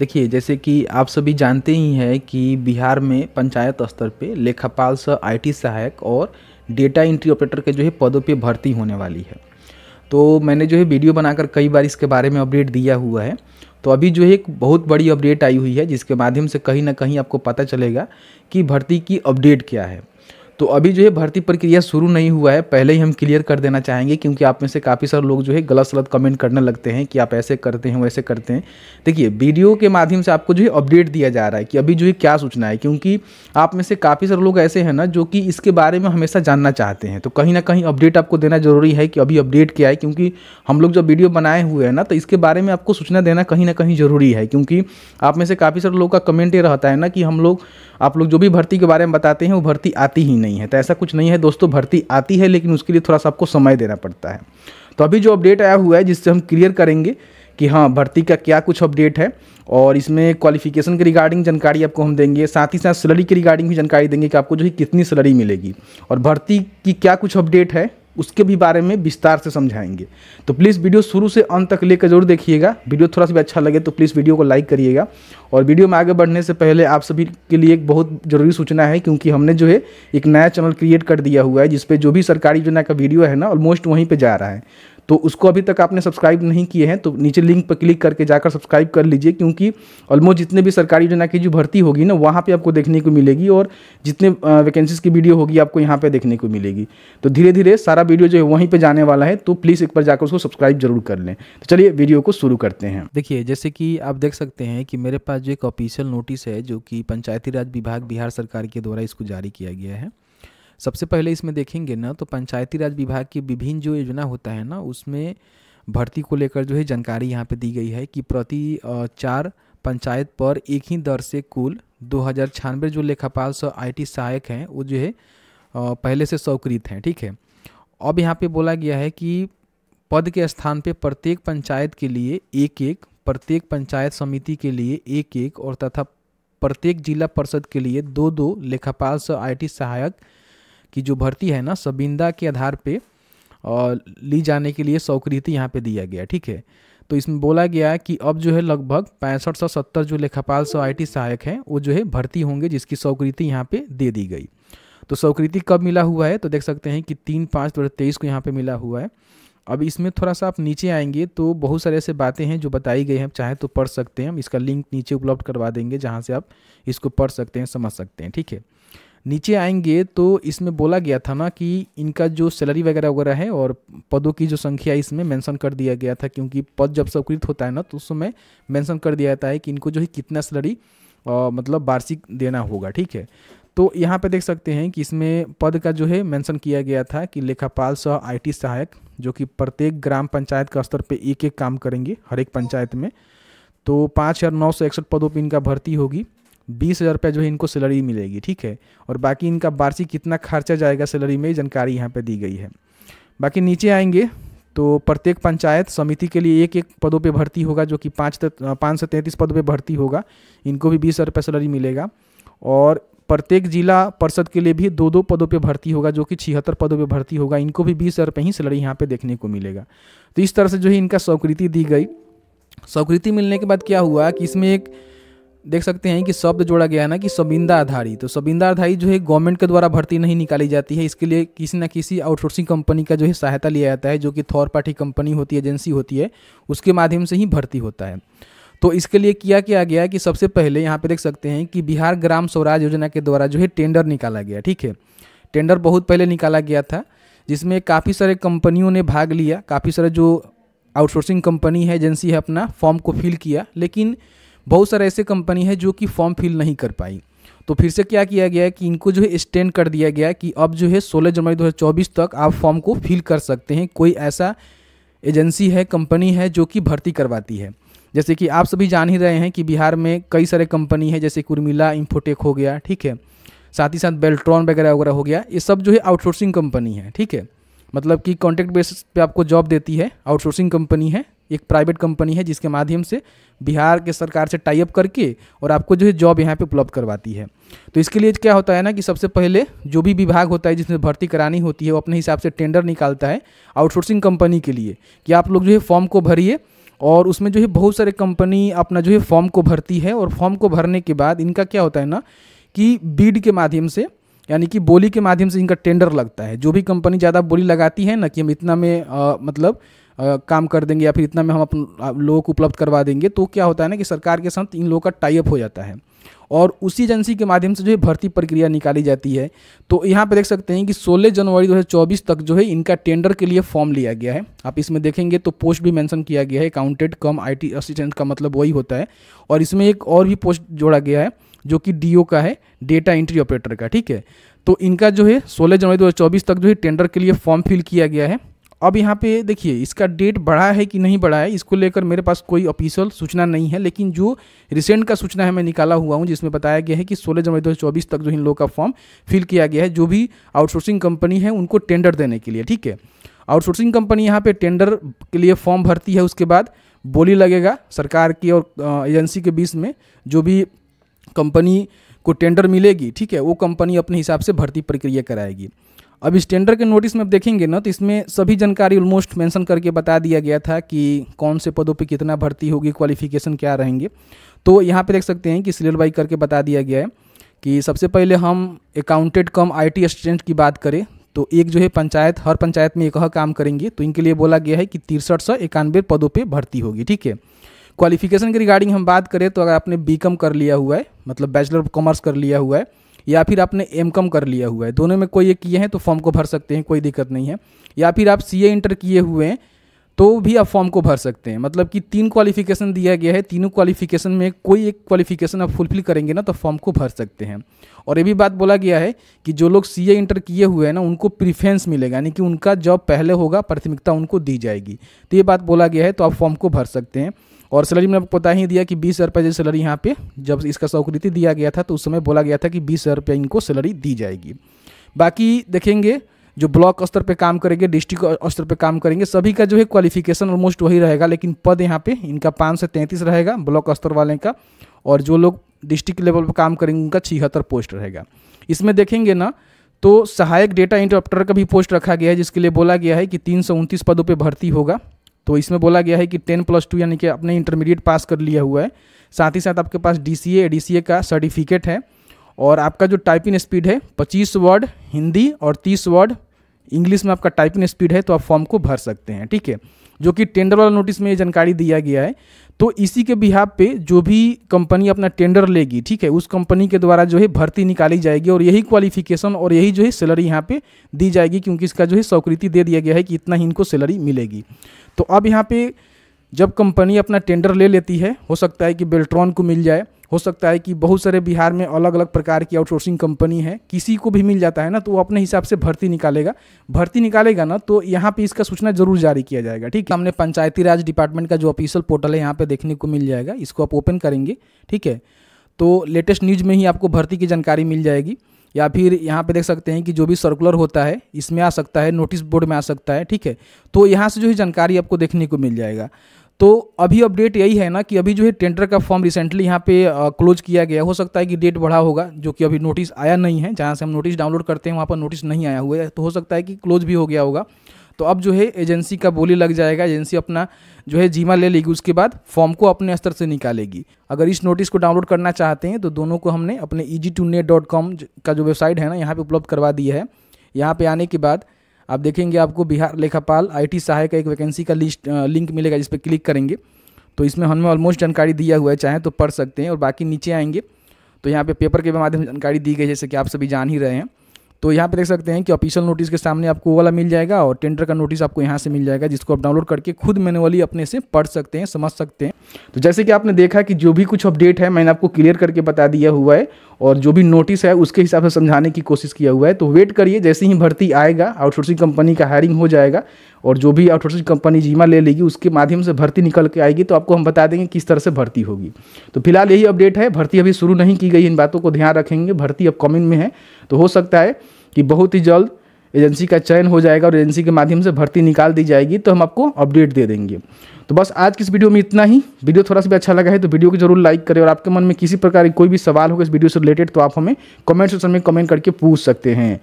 देखिए, जैसे कि आप सभी जानते ही हैं कि बिहार में पंचायत स्तर पे लेखापाल सह आईटी सहायक और डेटा एंट्री ऑपरेटर के जो है पदों पे भर्ती होने वाली है। तो मैंने जो है वीडियो बनाकर कई बार इसके बारे में अपडेट दिया हुआ है। तो अभी जो है एक बहुत बड़ी अपडेट आई हुई है, जिसके माध्यम से कहीं ना कहीं आपको पता चलेगा कि भर्ती की अपडेट क्या है। तो अभी जो है भर्ती प्रक्रिया शुरू नहीं हुआ है। पहले ही हम क्लियर कर देना चाहेंगे क्योंकि आप में से काफ़ी सारे लोग जो है गलत सलत कमेंट करने लगते हैं कि आप ऐसे करते हैं वैसे करते हैं। देखिए वीडियो के माध्यम से आपको जो है अपडेट दिया जा रहा है कि अभी जो है क्या सूचना है, क्योंकि आप में से काफ़ी सारे लोग ऐसे हैं ना जो कि इसके बारे में हमेशा जानना चाहते हैं। तो कहीं ना कहीं अपडेट आपको देना ज़रूरी है कि अभी अपडेट क्या है, क्योंकि हम लोग जब वीडियो बनाए हुए हैं ना तो इसके बारे में आपको सूचना देना कहीं ना कहीं ज़रूरी है। क्योंकि आप में से काफ़ी सारे लोगों का कमेंट ये रहता है ना कि हम लोग, आप लोग जो भी भर्ती के बारे में बताते हैं, वो भर्ती आती ही नहीं। है। तो ऐसा कुछ नहीं है, दोस्तों, भर्ती आती है, लेकिन उसके लिए थोड़ा सा आपको समय देना पड़ता है। तो अभी जो अपडेट आया हुआ है, जिससे हम क्लियर करेंगे कि हाँ भर्ती का क्या कुछ अपडेट है, और इसमें क्वालिफिकेशन के रिगार्डिंग जानकारी आपको हम देंगे, साथ ही साथ सैलरी के रिगार्डिंग भी जानकारी देंगे कि आपको जो है कितनी सैलरी मिलेगी। और भर्ती की क्या कुछ अपडेट है उसके भी बारे में विस्तार से समझाएँगे। तो प्लीज़ वीडियो शुरू से अंत तक लेकर ज़रूर देखिएगा। वीडियो थोड़ा सा भी अच्छा लगे तो प्लीज़ वीडियो को लाइक करिएगा। और वीडियो में आगे बढ़ने से पहले आप सभी के लिए एक बहुत ज़रूरी सूचना है, क्योंकि हमने जो है एक नया चैनल क्रिएट कर दिया हुआ है, जिसपे जो भी सरकारी योजना का वीडियो है ना ऑलमोस्ट वहीं पर जा रहा है। तो उसको अभी तक आपने सब्सक्राइब नहीं किए हैं तो नीचे लिंक पर क्लिक करके जाकर सब्सक्राइब कर लीजिए, क्योंकि ऑलमोस्ट जितने भी सरकारी योजना की जो भर्ती होगी ना, वहाँ पे आपको देखने को मिलेगी और जितने वैकेंसीज की वीडियो होगी, आपको यहाँ पे देखने को मिलेगी। तो धीरे धीरे सारा वीडियो जो है वहीं पर जाने वाला है तो प्लीज़ एक बार जाकर उसको सब्सक्राइब ज़रूर कर लें। तो चलिए वीडियो को शुरू करते हैं। देखिए, जैसे कि आप देख सकते हैं कि मेरे पास जो एक ऑफिशियल नोटिस है, जो कि पंचायती राज विभाग बिहार सरकार के द्वारा इसको जारी किया गया है। सबसे पहले इसमें देखेंगे ना तो पंचायती राज विभाग की विभिन्न जो योजना होता है ना, उसमें भर्ती को लेकर जो है जानकारी यहाँ पे दी गई है कि प्रति चार पंचायत पर एक ही दर से कुल दो हज़ार छियानवे जो लेखापाल सौ आई सहायक हैं, वो जो है पहले से स्वीकृत हैं, ठीक है? अब यहाँ पे बोला गया है कि पद के स्थान पे प्रत्येक पंचायत के लिए एक एक प्रत्येक पंचायत समिति के लिए एक एक और तथा प्रत्येक जिला परिषद के लिए दो दो लेखापाल सौ आई सहायक की जो भर्ती है ना, सबींदा के आधार पे और ली जाने के लिए स्वीकृति यहाँ पे दिया गया, ठीक है? तो इसमें बोला गया कि अब जो है लगभग पैंसठ सौ सत्तर जो लेखापाल सौ आई सहायक हैं, वो जो है भर्ती होंगे जिसकी स्वीकृति यहाँ पे दे दी गई। तो स्वीकृति कब मिला हुआ है? तो देख सकते हैं कि तीन पाँच दो हज़ार तेईस को यहाँ पे मिला हुआ है। अब इसमें थोड़ा सा आप नीचे आएँगे तो बहुत सारे ऐसे बातें हैं जो बताई गई हैं चाहे तो पढ़ सकते हैं, हम इसका लिंक नीचे उपलब्ध करवा देंगे जहाँ से आप इसको पढ़ सकते हैं, समझ सकते हैं, ठीक है? नीचे आएँगे तो इसमें बोला गया था ना कि इनका जो सैलरी वगैरह वगैरह है और पदों की जो संख्या इसमें मेंशन कर दिया गया था, क्योंकि पद जब स्वीकृत होता है ना तो उस समय मेंशन कर दिया जाता है कि इनको जो है कितना सैलरी मतलब वार्षिक देना होगा, ठीक है? तो यहाँ पे देख सकते हैं कि इसमें पद का जो है मेंशन किया गया था कि लेखापाल सह आईटी सहायक, जो कि प्रत्येक ग्राम पंचायत का स्तर पे एक एक काम करेंगे, हर एक पंचायत में। तो पाँच हज़ार नौ सौ इकसठ पदों पर इनका भर्ती होगी। बीस हज़ार रुपया जो है इनको सैलरी मिलेगी, ठीक है? और बाकी इनका वार्षिक कितना खर्चा जाएगा सैलरी में, जानकारी यहाँ पे दी गई है। बाकी नीचे आएँगे तो प्रत्येक पंचायत समिति के लिए एक एक पदों पे भर्ती होगा, जो कि पाँच पाँच से तैंतीस पदों पे भर्ती होगा। इनको भी बीस हज़ार रुपये सैलरी मिलेगा। और प्रत्येक जिला परिषद के लिए भी दो दो पदों पे भर्ती होगा, जो कि छिहत्तर पदों पे भर्ती होगा। इनको भी बीस हज़ार रुपये ही सैलरी यहाँ पे देखने को मिलेगा। तो इस तरह से जो है इनका स्वीकृति दी गई। स्वीकृति मिलने के बाद क्या हुआ कि इसमें एक देख सकते हैं कि शब्द जोड़ा गया है ना कि सबींदा आधारी। तो सबींदा आधारी जो है गवर्नमेंट के द्वारा भर्ती नहीं निकाली जाती है। इसके लिए किसी न किसी आउटसोर्सिंग कंपनी का जो है सहायता लिया जाता है, जो कि थॉर पार्टी कंपनी होती है एजेंसी होती है, उसके माध्यम से ही भर्ती होता है। तो इसके लिए किया क्या गया कि सबसे पहले यहाँ पे देख सकते हैं कि बिहार ग्राम स्वराज योजना के द्वारा जो है टेंडर निकाला गया, ठीक है? टेंडर बहुत पहले निकाला गया था, जिसमें काफ़ी सारे कंपनियों ने भाग लिया, काफ़ी सारे जो आउटसोर्सिंग कंपनी है एजेंसी है अपना फॉर्म को फिल किया, लेकिन बहुत सारे ऐसे कंपनी है जो कि फॉर्म फिल नहीं कर पाई। तो फिर से क्या किया गया है कि इनको जो है स्टैंड कर दिया गया कि अब जो है 16 जनवरी 2024 तक आप फॉर्म को फिल कर सकते हैं। कोई ऐसा एजेंसी है कंपनी है जो कि भर्ती करवाती है। जैसे कि आप सभी जान ही रहे हैं कि बिहार में कई सारे कंपनी है, जैसे कुर्मिला इंफोटेक हो गया, ठीक है। साथ ही साथ बेल्ट्रॉन वगैरह वगैरह हो गया, ये सब जो है आउटसोर्सिंग कंपनी है, ठीक है। मतलब कि कॉन्ट्रैक्ट बेसिस पे आपको जॉब देती है आउटसोर्सिंग कंपनी है एक प्राइवेट कंपनी है जिसके माध्यम से बिहार के सरकार से टाइप करके और आपको जो है जॉब यहाँ पे उपलब्ध करवाती है। तो इसके लिए क्या होता है ना कि सबसे पहले जो भी विभाग होता है जिसमें भर्ती करानी होती है वो अपने हिसाब से टेंडर निकालता है आउटसोर्सिंग कंपनी के लिए कि आप लोग जो है फॉर्म को भरिए और उसमें जो है बहुत सारे कंपनी अपना जो है फॉर्म को भरती है और फॉर्म को भरने के बाद इनका क्या होता है ना कि बीड के माध्यम से यानी कि बोली के माध्यम से इनका टेंडर लगता है। जो भी कंपनी ज़्यादा बोली लगाती है ना कि हम इतना में आ, मतलब काम कर देंगे या फिर इतना में हम अपन लोगों को उपलब्ध करवा देंगे तो क्या होता है ना कि सरकार के साथ इन लोगों का टाइप हो जाता है। और उसी एजेंसी के माध्यम से जो है भर्ती प्रक्रिया निकाली जाती है। तो यहाँ पर देख सकते हैं कि 16 जनवरी 2024 तक जो है इनका टेंडर के लिए फॉर्म लिया गया है। आप इसमें देखेंगे तो पोस्ट भी मेंशन किया गया है अकाउंटेंट कम आईटी असिस्टेंट का मतलब वही होता है। और इसमें एक और भी पोस्ट जोड़ा गया है, जो कि डीओ का है डेटा एंट्री ऑपरेटर का, ठीक है? तो इनका जो है सोलह जनवरी दो हज़ार चौबीस तक जो है टेंडर के लिए फॉर्म फिल किया गया है। अब यहाँ पे देखिए, इसका डेट बढ़ा है कि नहीं बढ़ा है, इसको लेकर मेरे पास कोई ऑफिशियल सूचना नहीं है, लेकिन जो रिसेंट का सूचना है मैं निकाला हुआ हूँ, जिसमें बताया गया है कि 16 जनवरी 2024 तक जो इन लोगों का फॉर्म फिल किया गया है, जो भी आउटसोर्सिंग कंपनी है उनको टेंडर देने के लिए, ठीक है? आउटसोर्सिंग कंपनी यहाँ पर टेंडर के लिए फॉर्म भरती है, उसके बाद बोली लगेगा सरकार की और एजेंसी के बीच में जो भी कंपनी को टेंडर मिलेगी, ठीक है? वो कंपनी अपने हिसाब से भर्ती प्रक्रिया कराएगी। अब इस टेंडर के नोटिस में आप देखेंगे ना तो इसमें सभी जानकारी ऑलमोस्ट मेंशन करके बता दिया गया था कि कौन से पदों पे कितना भर्ती होगी क्वालिफिकेशन क्या रहेंगे। तो यहाँ पे देख सकते हैं कि सीरियल बाई करके बता दिया गया है कि सबसे पहले हम अकाउंटेंट कम आईटी असिस्टेंट की बात करें तो एक जो है पंचायत, हर पंचायत में एक काम करेंगे तो इनके लिए बोला गया है कि तिरसठ सौ इक्यानवे पदों पर भर्ती होगी, ठीक है। क्वालिफिकेशन के रिगार्डिंग हम बात करें तो अगर आपने बी कर लिया हुआ है मतलब बैचलर ऑफ़ कॉमर्स कर लिया हुआ है या फिर आपने एम कम कर लिया हुआ है। दोनों में कोई एक किए हैं तो फॉर्म को भर सकते हैं, कोई दिक्कत नहीं है। या फिर आप सीए इंटर किए हुए हैं तो भी आप फॉर्म को भर सकते हैं। मतलब कि तीन क्वालिफिकेशन दिया गया है, तीनों क्वालिफिकेशन में कोई एक क्वालिफिकेशन आप फुलफिल करेंगे ना तो फॉर्म को भर सकते हैं। और ये भी बात बोला गया है कि जो लोग सीए इंटर किए हुए हैं ना, उनको प्रीफरेंस मिलेगा, यानी कि उनका जॉब पहले होगा, प्राथमिकता उनको दी जाएगी। तो ये बात बोला गया है तो आप फॉर्म को भर सकते हैं। और सैलरी मैंने आपको पता ही दिया कि बीस हज़ार रुपये सैलरी यहाँ पे, जब इसका स्वीकृति दिया गया था तो उस समय बोला गया था कि बीस हज़ार रुपये इनको सैलरी दी जाएगी। बाकी देखेंगे, जो ब्लॉक स्तर पे काम करेंगे, डिस्ट्रिक्ट स्तर पे काम करेंगे, सभी का जो है क्वालिफिकेशन ऑलमोस्ट वही रहेगा, लेकिन पद यहाँ पे, इनका पाँच से तैंतीस रहेगा, ब्लॉक स्तर वाले का, और जो लोग डिस्ट्रिक्ट लेवल पर काम करेंगे, उनका छिहत्तर पोस्ट रहेगा। इसमें देखेंगे ना तो सहायक डेटा इंटरप्टर का भी पोस्ट रखा गया है, जिसके लिए बोला गया है कि तीन सौ उनतीस पदों पर भर्ती होगा। तो इसमें बोला गया है कि टेन प्लस टू यानी कि आपने इंटरमीडिएट पास कर लिया हुआ है। साथ ही साथ आपके पास डी सी का सर्टिफिकेट है और आपका जो टाइपिंग स्पीड है, पच्चीस वर्ड हिंदी और तीस वर्ड इंग्लिश में आपका टाइपिंग स्पीड है तो आप फॉर्म को भर सकते हैं, ठीक है? जो कि टेंडर वाला नोटिस में ये जानकारी दिया गया है। तो इसी के बिहाब पे जो भी कंपनी अपना टेंडर लेगी, ठीक है, उस कंपनी के द्वारा जो है भर्ती निकाली जाएगी और यही क्वालिफिकेशन और यही जो है सैलरी यहाँ पे दी जाएगी क्योंकि इसका जो है स्वीकृति दे दिया गया है कि इतना ही इनको सैलरी मिलेगी। तो अब यहाँ पे जब कंपनी अपना टेंडर ले लेती है, हो सकता है कि बेल्ट्रॉन को मिल जाए हो सकता है कि बहुत सारे बिहार में अलग अलग प्रकार की आउटसोर्सिंग कंपनी है। किसी को भी मिल जाता है ना तो वो अपने हिसाब से भर्ती निकालेगा। भर्ती निकालेगा ना तो यहाँ पे इसका सूचना ज़रूर जारी किया जाएगा, ठीक है? हमने पंचायती राज डिपार्टमेंट का जो ऑफिशियल पोर्टल है, यहाँ पे देखने को मिल जाएगा। इसको आप ओपन करेंगे, ठीक है? तो लेटेस्ट न्यूज़ में ही आपको भर्ती की जानकारी मिल जाएगी। या फिर यहाँ पे देख सकते हैं कि जो भी सर्कुलर होता है, इसमें आ सकता है नोटिस बोर्ड में आ सकता है, ठीक है? तो यहाँ से जो है जानकारी आपको देखने को मिल जाएगा। तो अभी अपडेट यही है ना कि अभी जो है टेंडर का फॉर्म रिसेंटली यहाँ पे क्लोज किया गया। हो सकता है कि डेट बढ़ा होगा, जो कि अभी नोटिस आया नहीं है। जहाँ से हम नोटिस डाउनलोड करते हैं, वहाँ पर नोटिस नहीं आया हुआ है। तो हो सकता है कि क्लोज भी हो गया होगा। तो अब जो है एजेंसी का बोली लग जाएगा। एजेंसी अपना जो है जीमा ले लेगी, उसके बाद फॉर्म को अपने स्तर से निकालेगी। अगर इस नोटिस को डाउनलोड करना चाहते हैं तो दोनों को हमने अपने ई जी डॉट कॉम का जो वेबसाइट है ना, यहाँ पर उपलब्ध करवा दिया है। यहाँ पर आने के बाद आप देखेंगे आपको बिहार लेखापाल, आईटी सहायक एक वैकेंसी का लिस्ट लिंक मिलेगा जिस पर क्लिक करेंगे। तो इसमें हमें ऑलमोस्ट जानकारी दिया हुआ है, चाहे तो पढ़ सकते हैं और बाकी नीचे आएँगे। तो यहाँ पे पेपर के माध्यम से जानकारी दी गई जैसे कि आप सभी जान ही रहे हैं। तो यहाँ पे देख सकते हैं कि ऑफिशियल नोटिस के सामने आपको वो वाला मिल जाएगा और टेंडर का नोटिस आपको यहाँ से मिल जाएगा, जिसको आप डाउनलोड करके खुद मैनुअली अपने से पढ़ सकते हैं, समझ सकते हैं। तो जैसे कि आपने देखा कि जो भी कुछ अपडेट है, मैंने आपको क्लियर करके बता दिया हुआ है और जो भी नोटिस है, उसके हिसाब से समझाने की कोशिश किया हुआ है। तो वेट करिए, जैसे ही भर्ती आएगा आउटसोर्सिंग कंपनी का हायरिंग हो जाएगा और जो भी आउटसोर्सिंग कंपनी जीमा ले लेगी, उसके माध्यम से भर्ती निकल के आएगी तो आपको हम बता देंगे किस तरह से भर्ती होगी। तो फ़िलहाल यही अपडेट है, भर्ती अभी शुरू नहीं की गई, इन बातों को ध्यान रखेंगे, भर्ती अब कमिंग में है। तो हो सकता है कि बहुत ही जल्द एजेंसी का चयन हो जाएगा और एजेंसी के माध्यम से भर्ती निकाल दी जाएगी तो हम आपको अपडेट दे देंगे। तो बस आज की इस वीडियो में इतना ही। वीडियो थोड़ा सा भी अच्छा लगा है तो वीडियो को ज़रूर लाइक करें और आपके मन में किसी प्रकार की कोई भी सवाल होगा इस वीडियो से रिलेटेड तो आप हमें कमेंट सेक्शन में कमेंट करके पूछ सकते हैं।